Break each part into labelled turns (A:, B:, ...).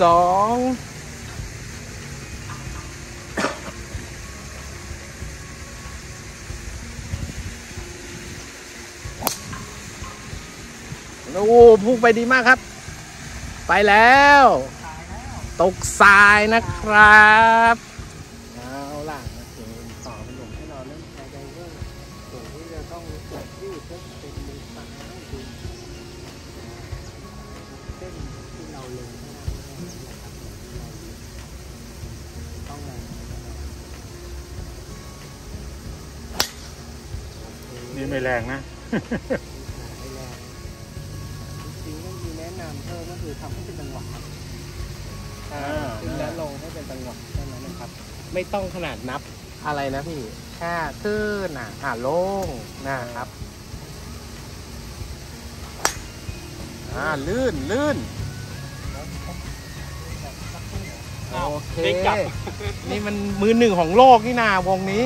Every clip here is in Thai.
A: สองโอ้พุ่งไปดีมากครับ ไปแล้ว ตกทรายนะครับเอาล่ะมาถึงต่อขนมให้เราเล่นไฮไดเวอร์ส่วนที่จะต้องกดยืดก็เป็นมือซ้ายดูเส้นที่เราลงข้างล่าง นะครับต้องแรง
B: นี่ไม่แรงนะ
A: ไม่แรงจริงๆก็มีแนะนำเพิ่มก็คือทำให้เป็นจังหวะครับ
B: อ่า
A: ขึ้นและลงให้เป็นจังหวะแค่นั้นนะครับ ไม่ต้องขนาดนับอะไรนะพี่แค่ขึ้นอะอ่าลงนะครับ อ่าลื่นลื่น เค
B: เด็กกลับ
A: นี่มันมือหนึ่งของโลกนี่นาวงนี้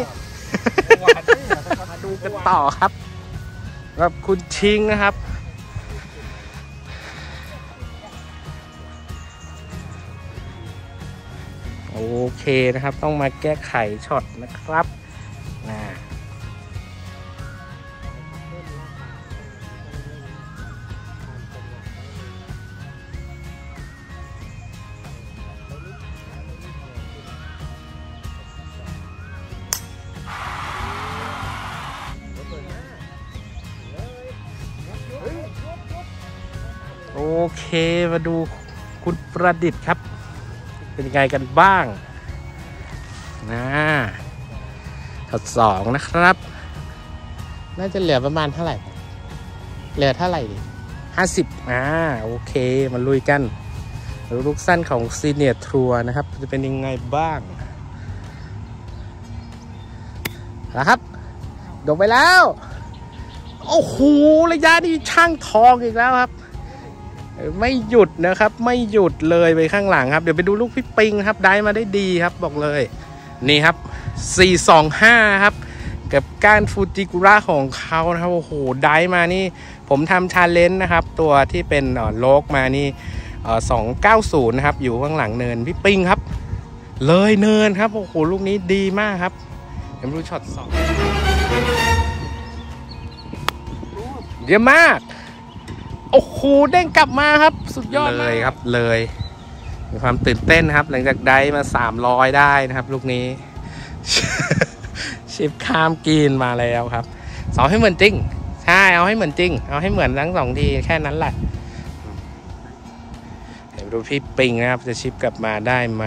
A: มาดูกันต่อครับกับคุณชิงนะครับ โอเคนะครับต้องมาแก้ไขช็อตนะครับนะ เคมาดูคุณประดิษฐ์ครับ เป็นยังไงกันบ้างนะทดสองนะครับ น่าจะเหลือประมาณเท่าไหร่ เหลือเท่าไหร่ดิห้าสิบอ่าโอเค มาลุยกันดูลูกสั้นของซีเนียทัวนะครับ จะเป็นยังไงบ้างแล้วครับดกไปแล้ว โอ้โห ระยะนี้ช่างทองอีกแล้วครับ ไม่หยุดนะครับ ไม่หยุดเลยไปข้างหลังครับ เดี๋ยวไปดูลูกพี่ปิงครับได้มาได้ดีครับบอกเลย นี่ครับ 425 ครับ กับก้านฟูจิกุระของเขานะครับโอ้โหได้มานี่ ผมทำชาเลนจ์นะครับ ตัวที่เป็นเอ่อโลกมานี่เอ่อ290นะครับ อยู่ข้างหลังเนินพี่ปิงครับ เลยเนินครับโอ้โหลูกนี้ดีมากครับเดี๋ยวมาดูช็อตสองเยี่ยมาก อ้โหเด้งกลับมาครับ สุดยอดเลยครับเลย มีความตื่นเต้นครับ หลังจากได้มา300ได้นะครับ ลูกนี้ ชิปข้ามกรีนมาแล้วครับสองให้เหมือนจริง ใช่เอาให้เหมือนจริง เอาให้เหมือนทั้งสองทีแค่นั้นแหละเดี๋ยวดูพี่ปิงนะครับ จะชิปกลับมาได้ไหม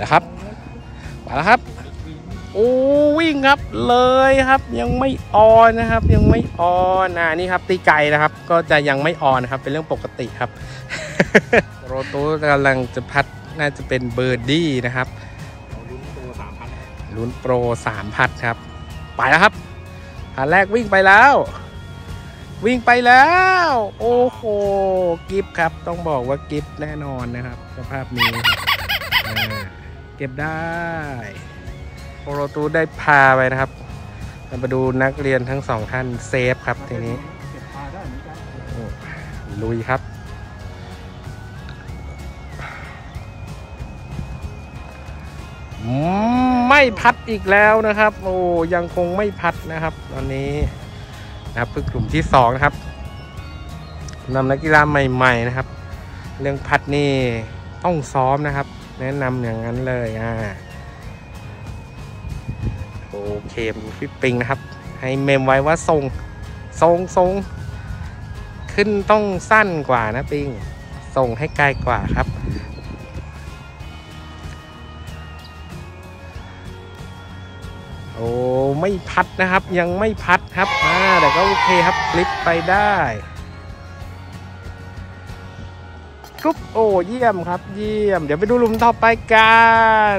A: แล้วครับไปแล้วครับโอ้วิ่งครับเลยครับยังไม่ออนนะครับ ยังไม่ออนอ่านี่ครับตีไก่นะครับ ก็จะยังไม่ออนนะครับเป็นเรื่องปกติครับ โรตูกำลังจะพัดน่าจะเป็นเบอร์ดี้นะครับ
B: ลุ้นตัวสามพัน
A: ลุ้นโปรสามพัดครับ ไปแล้วครับพันแรกวิ่งไปแล้ว วิ่งไปแล้ว โอ้โหกิฟครับต้องบอกว่ากิฟแน่นอนนะครับ สภาพนี้ครับอ่า เก็บได้โปรตูได้พาไปนะครับเรามาดูนักเรียนทั้งสองท่านเซฟครับทีนี้
B: ลุ
A: ยครับไม่พัดอีกแล้วนะครับ โอ้ยังคงไม่พัดนะครับ ตอนนี้นะครับเพิ่งกลุ่มที่สองนะครับนำนักกีฬาใหม่ ๆนะครับ เรื่องพัดนี่ต้องซ้อมนะครับ แนะนำอย่างนั้นเลยอ่าโอเคพี่ปิงนะครับ ให้เมมไว้ว่าทรงทรงทรงขึ้นต้องสั้นกว่านะปิงส่งให้ไกลกว่าครับ โอ้ไม่พัดนะครับยังไม่พัดครับอ่าแต่ก็โอเคครับคลิปไปได้ กรุ๊ปโอ้เยี่ยมครับ เยี่ยม เดี๋ยวไปดูหลุมต่อไปกัน